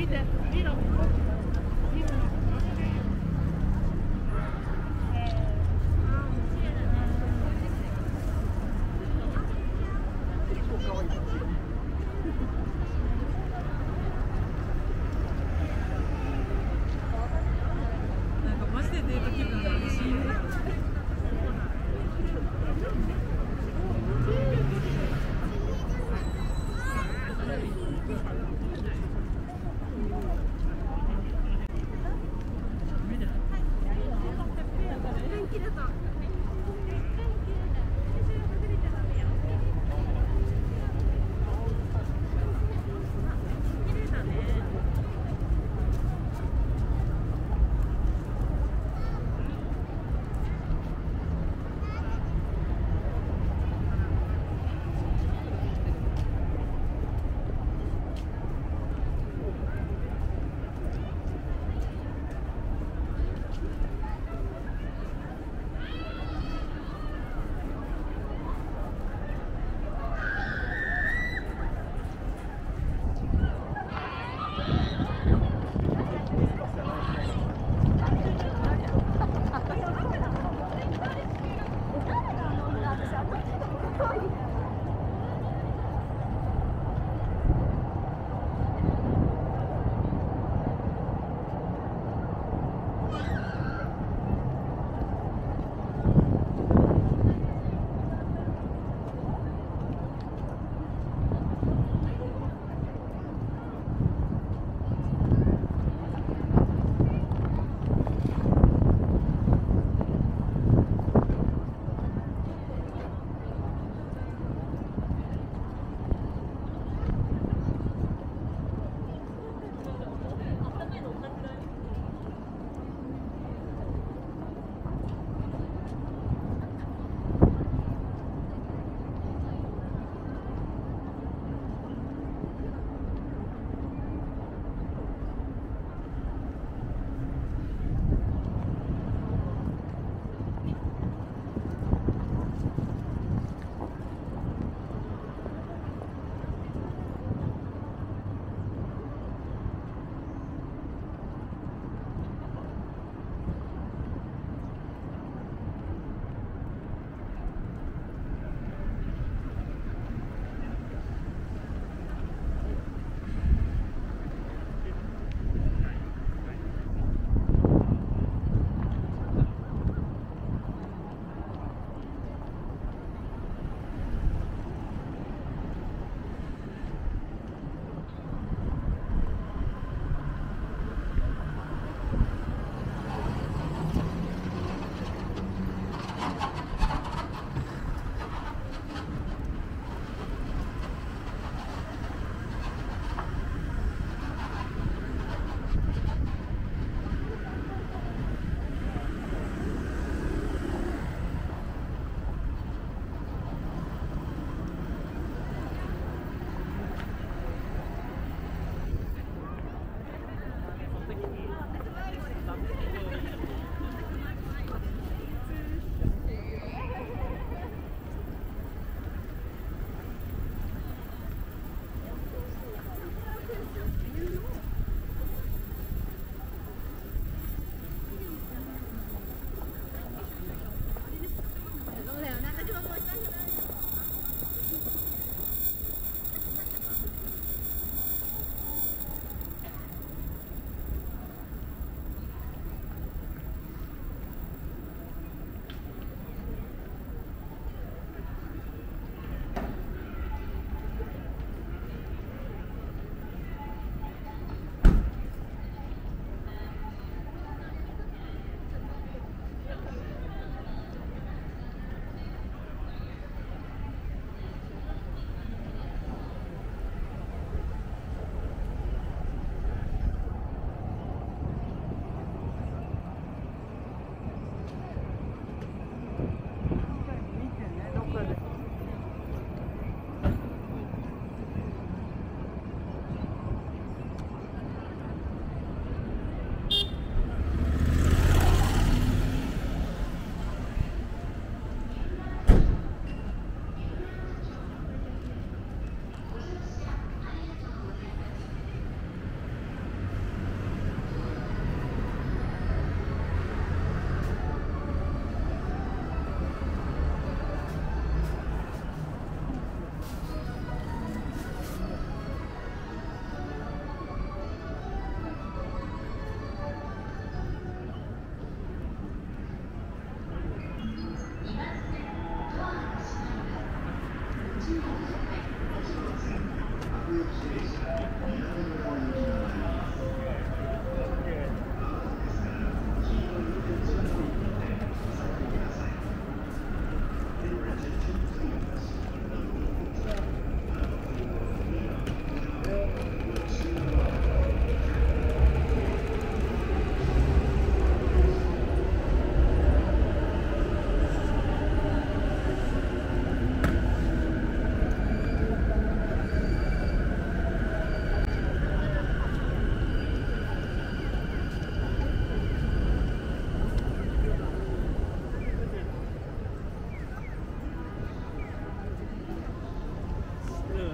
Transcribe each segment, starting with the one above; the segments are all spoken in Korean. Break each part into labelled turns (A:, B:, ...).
A: 見て見ろ。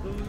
A: Thank you.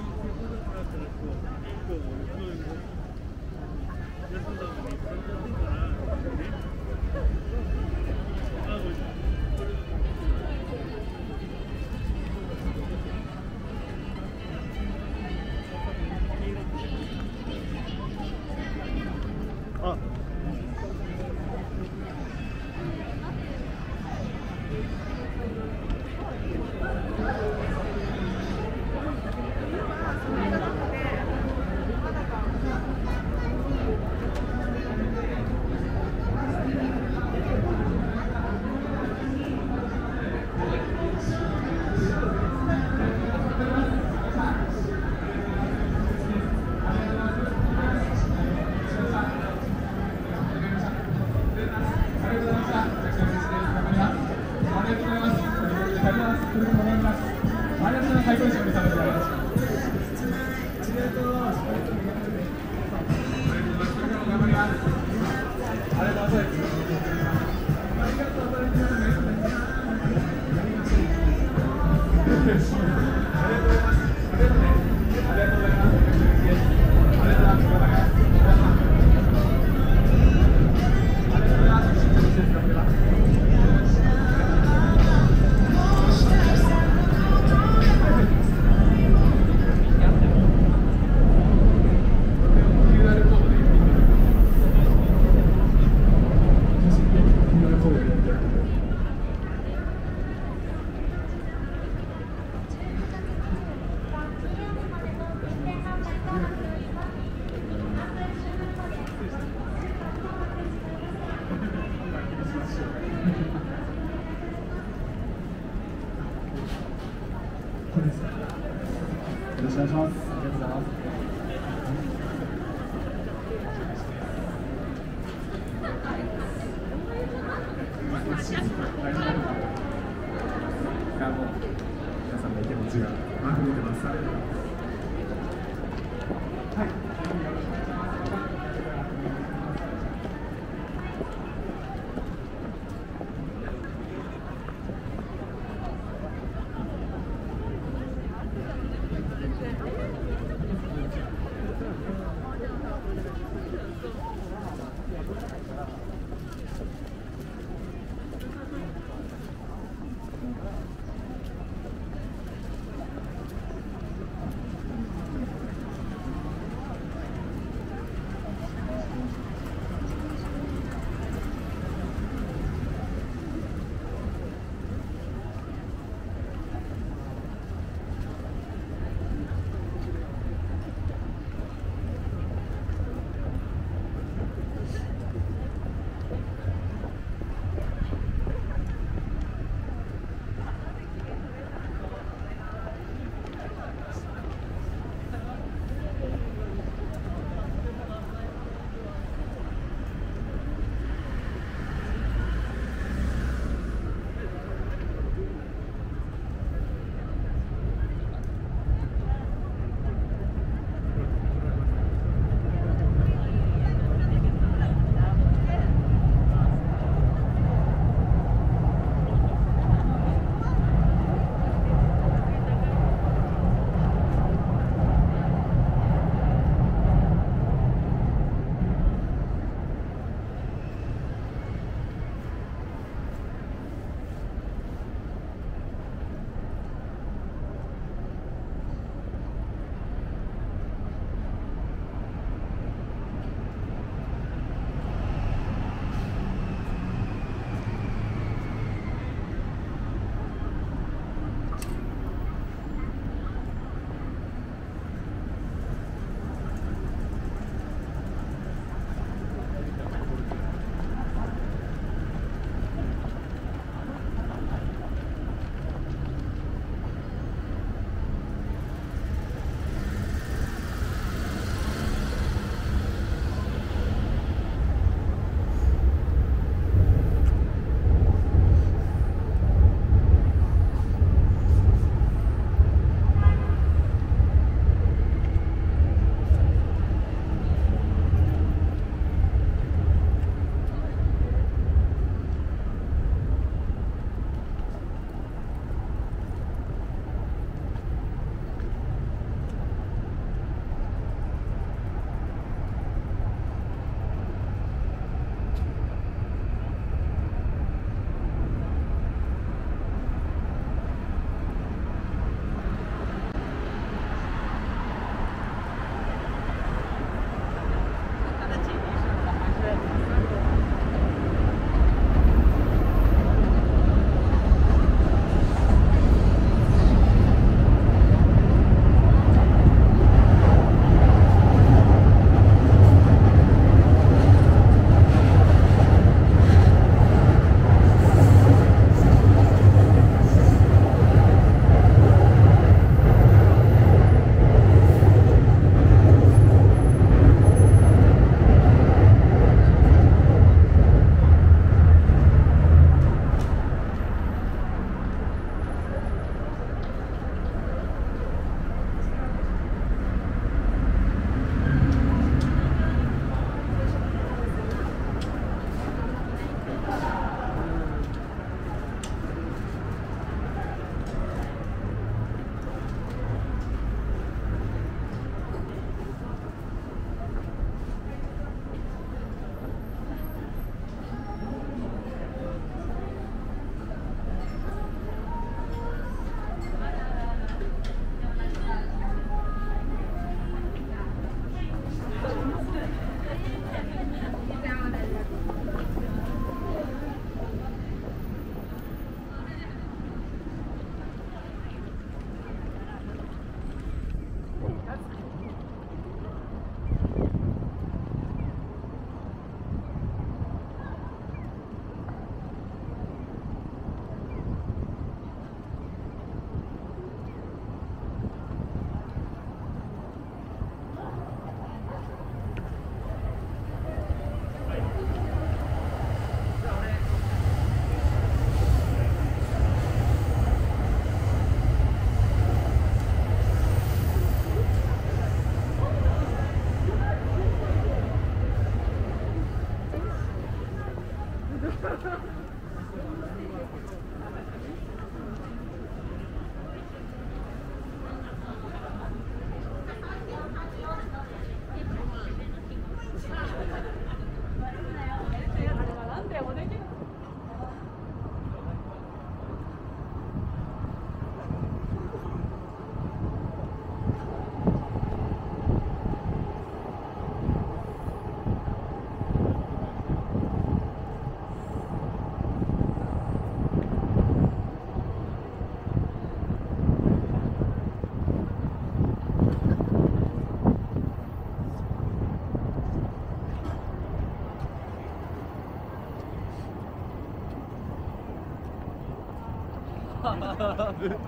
A: ねえ。